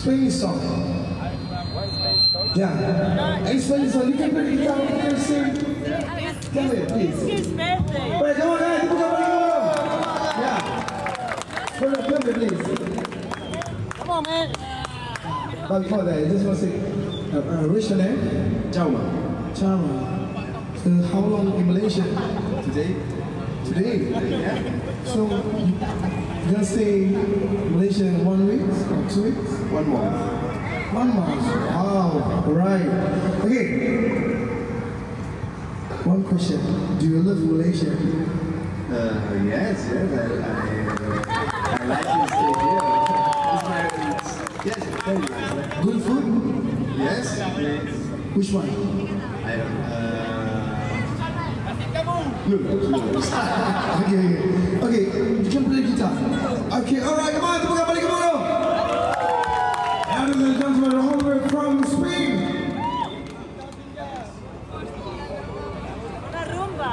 Spain song. Yeah. Spain song. You can bring it down. You can please. His birthday. Wait, come on, guys. Come on, come on. Yeah. Come here, come here, please. Man. But before that, I just want to say, uh, uh, what's your name? Jauma, Chama. So how long in Malaysia? today, Today. yeah, So you gonna stay in Malaysia in one week or two weeks? one month. One month. Wow. Right. Okay. One question. Do you love Malaysia? Uh, yes, yes, I, I, I like to stay here. It's my, it's, yes, it's very nice. Good food? Yes, Which one? I don't, uh, noodles, noodles. Okay, okay. Okay, you can play guitar. Okay, alright, come on, tepuk balik, come on. Ladies and gentlemen, all the way from Spain. Una rumba.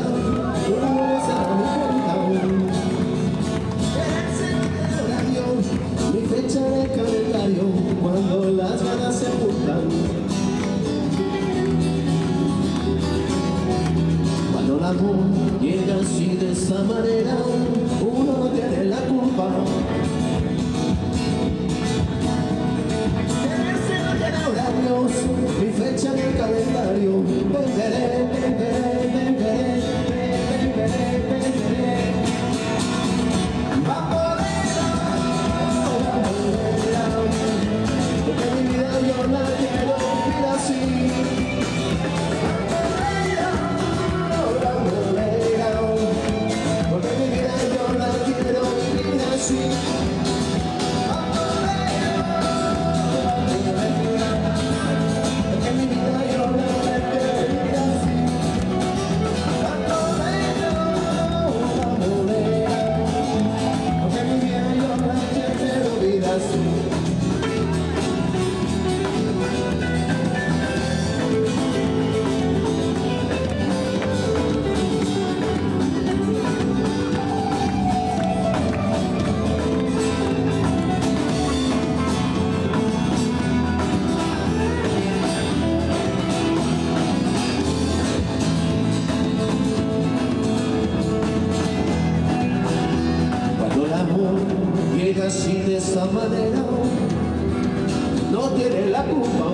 amor llega así de esa manera, uno no tiene la culpa. Quererse no tiene horarios, mi fecha el calendario. Venderé, venderé, venderé, venderé, venderé. esa manera no tiene la culpa.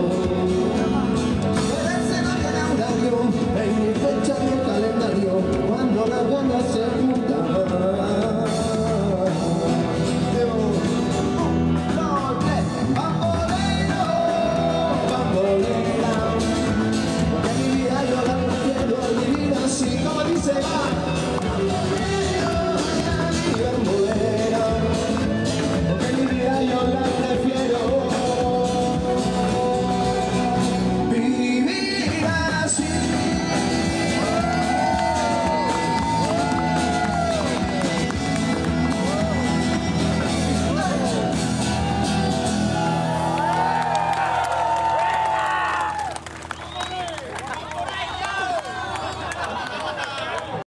Pero ese no tiene un en mi fecha ni calendario, cuando la van a hacer.